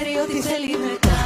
ξέρει ό,τι θέλει μετά.